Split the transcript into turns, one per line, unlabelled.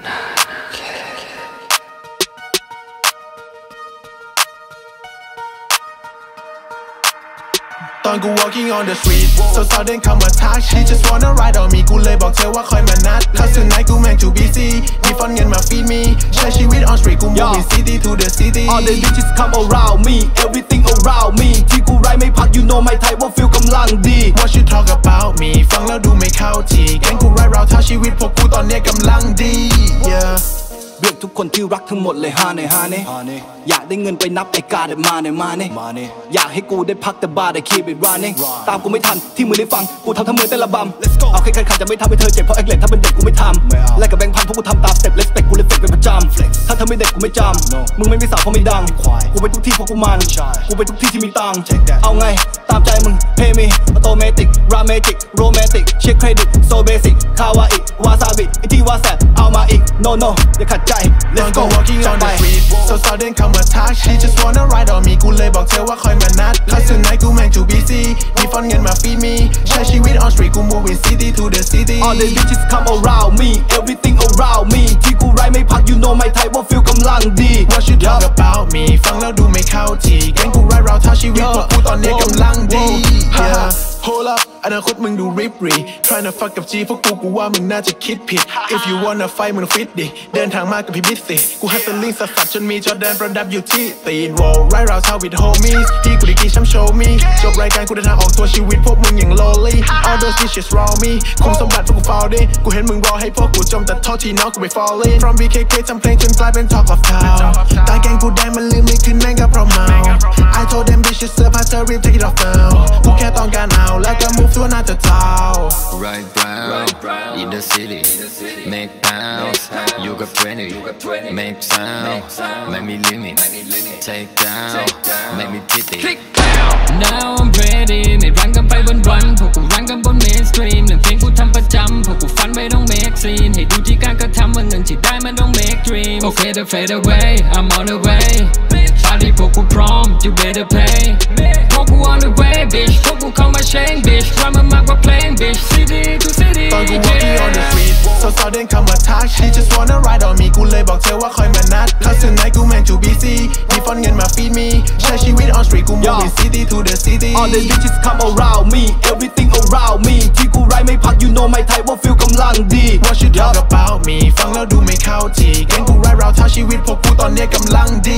ตอนกู walking on the street สาวๆเดินเข้ามาทัก she just wanna ride on me กูเลยบอกเธอว่าคอยมานัดคาสุดไหนกูแม่ง too busy มีฟอนเงินมา feed me ใช้ชีวิต on street กู moving city to the city
All the bitches come around me everything around me ที่กูไรไม่พัก you know ไม่ไทยว่า feel กำลังดี
What you talk about me ฟังแล้วดูไม่เข้าทีแก๊งกูไรเราเท่าชีวิตพวกกูตอนเนี้ยกำลังดี yeah
เรียกทุกคนที่รักทั้งหมดเลยฮาในฮาเนอยากได้เงินไปนับไอ้กาเดมาในมาเนอยากให้กูได้พักแต่บาร์ได้ keep it running ตามกูไม่ทันที่มือได้ฟังกูทำทั้งมือเต้นระบำเอาแค่ขันจะไม่ทำให้เธอเจ็บเพราะเอ็กเลนถ้าเป็นเด็กกูไม่ทำและกับแบงค์พันเพราะกูทำตามสเต็ปเลสเปกกูเลยเฟกเป็นประจำถ้าเธอไม่เด็กกูไม่จำมึงไม่มีสาวเพราะไม่ดังกูไปทุกที่เพราะกูมันกูไปทุกที่ที่มีตังค์เอาไงตามใจมึง pay me automatic romantic romantic เช็คเครดิต so basic คาวาอิวาซาบิไอที่ว่าแสบเอามาอีก no no อย่าขัดใจ
ตอน
let's
กู
go
walking
จัด
on
ไป
the street สาวๆเดินเข้ามาทัก she just wanna ride on me กูเลยบอกเธอว่าคอยมานัดคาสุดไหนกูแม่ง too busy มีฟอนเงินมา feed me ใช้ชีวิต on street กู moving city to the city
All the bitches come around me everything around me ที่กูไรไม่พัก you know ไม่ไทยว่า feel กำลังดี
What you talk about me ฟังแล้วดูไม่เข้าทีแก๊งกูไรเราเท่าชีวิตพวกกูตอนเนี้ยกำลังดี yeah Hold up อนาคตมึงดูริบรี Trying to fuck กับ G พวกกูกูว่ามึงน่าจะคิดผิด If you wanna fight มึงฟิตดิ เดินทางมากกับพี่บิสสิ กูให้สลิงสัสๆจนมีจอแดนประดับอยู่ที่ตีน Roll right round town with homies พี่กูได้กี่ช้ำโชว์มีจบรายการกูเดินทางออกตัวชีวิตพวกมึงอย่าง lowly All those bitches roll me คุมสมบัติพวกกู fall ดิกูเห็นมึงรอให้พวกกูจมแต่โทษทีน้องกูไป falling From BKK ทำเพลงจนกลายเป็น talk of town ตายแกงกูแดงมันลืมไม่ขึ้นแม่งก็เพราะเมา I told them bitches เสื้อผ้าเธอรีบ take it off now ก็ move to another town
Right brown in the city Make pounds You got 20 Make sound Make me limit Take down Make me pity
Now I'm ready ไม่รันกันไปวันวันๆพวกกูรันกันบน mainstream เรื่องเพลงกูทำประจำพวกกูฟันไม่ต้อง make scene ให้ดูที่การกระทำว่าเงินที่ได้มันต้อง make dream Okay the fade away I'm on the way ปาร์ตี้พวกกูพร้อม you better pay พวกกู on the way bitch พวกกูเข้ามา change bitch รันมันมากกว่าเพลง bitch city to city
ตอนกู walking on the street สาวๆเดินเข้ามาทัก she just wanna ride on me กูเลยบอกเธอว่าคอยมานัดคาสุดไหนกูแม่ง too busy มีฟอนเงินมา feed me ใช้ชีวิต on street กู moving city to the city
All the bitches come around me everything around me ที่กูไรไม่พัก you know ไม่ไทยว่า feel กำลังดี
What you talk about me ฟังแล้วดูไม่เข้าทีแก๊งกูไรเราเท่าชีวิตพวกกูตอนเนี้ยกำลังดี